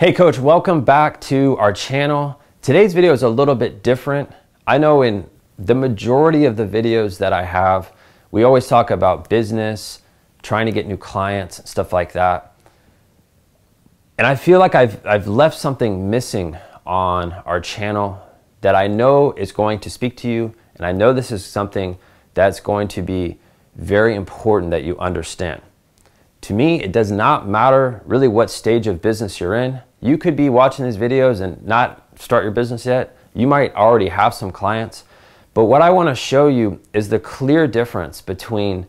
Hey coach, welcome back to our channel. Today's video is a little bit different. I know in the majority of the videos that I have, we always talk about business, trying to get new clients, stuff like that. And I feel like I've, I've left something missing on our channel that I know is going to speak to you. And I know this is something that's going to be very important that you understand. To me, it does not matter really what stage of business you're in. You could be watching these videos and not start your business yet. You might already have some clients. But what I want to show you is the clear difference between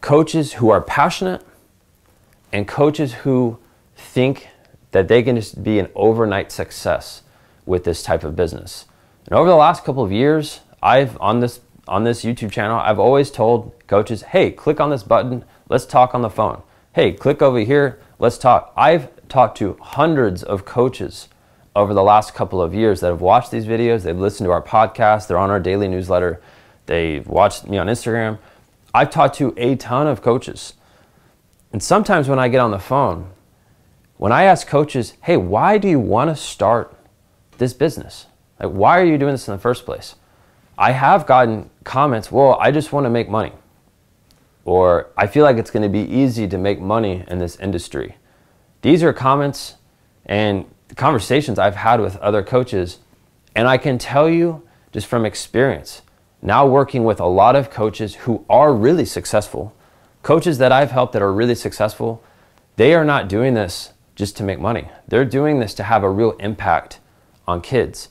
coaches who are passionate and coaches who think that they can just be an overnight success with this type of business. And over the last couple of years, I've on this on this YouTube channel, I've always told coaches, "Hey, click on this button. Let's talk on the phone. Hey, click over here. Let's talk." I've talked to hundreds of coaches over the last couple of years that have watched these videos, they've listened to our podcast, they're on our daily newsletter, they've watched me on Instagram. I've talked to a ton of coaches. And sometimes when I get on the phone, when I ask coaches, hey, why do you want to start this business? Like, why are you doing this in the first place? I have gotten comments, well, I just want to make money. Or I feel like it's going to be easy to make money in this industry. These are comments and conversations I've had with other coaches, and I can tell you just from experience, now working with a lot of coaches who are really successful, coaches that I've helped that are really successful, they are not doing this just to make money. They're doing this to have a real impact on kids.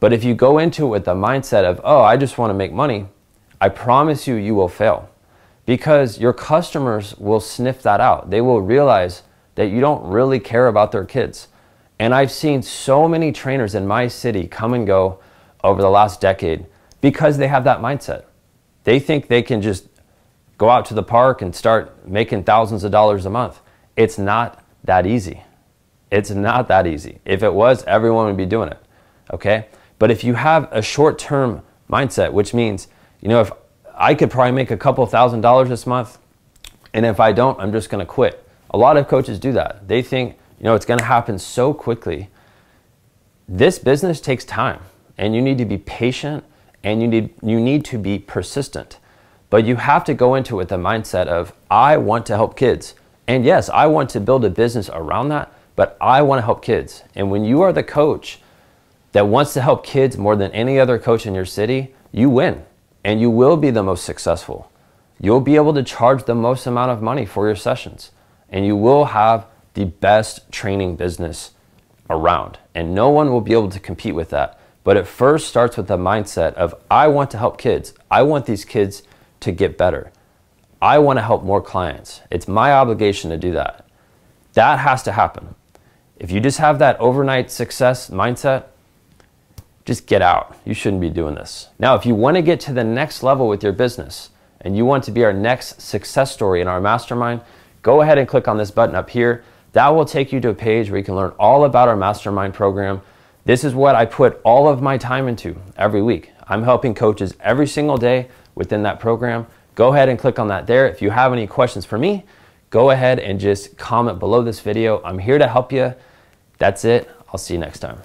But if you go into it with the mindset of, oh, I just want to make money, I promise you, you will fail because your customers will sniff that out. They will realize that you don't really care about their kids. And I've seen so many trainers in my city come and go over the last decade because they have that mindset. They think they can just go out to the park and start making thousands of dollars a month. It's not that easy. It's not that easy. If it was, everyone would be doing it. Okay? But if you have a short term mindset, which means, you know, if I could probably make a couple thousand dollars this month, and if I don't, I'm just going to quit. A lot of coaches do that. They think, you know, it's going to happen so quickly. This business takes time and you need to be patient and you need you need to be persistent. But you have to go into it with the mindset of I want to help kids. And yes, I want to build a business around that, but I want to help kids. And when you are the coach that wants to help kids more than any other coach in your city, you win and you will be the most successful. You'll be able to charge the most amount of money for your sessions and you will have the best training business around. And no one will be able to compete with that. But it first starts with the mindset of I want to help kids. I want these kids to get better. I want to help more clients. It's my obligation to do that. That has to happen. If you just have that overnight success mindset, just get out. You shouldn't be doing this. Now, if you want to get to the next level with your business and you want to be our next success story in our mastermind, go ahead and click on this button up here. That will take you to a page where you can learn all about our mastermind program. This is what I put all of my time into every week. I'm helping coaches every single day within that program. Go ahead and click on that there. If you have any questions for me, go ahead and just comment below this video. I'm here to help you. That's it. I'll see you next time.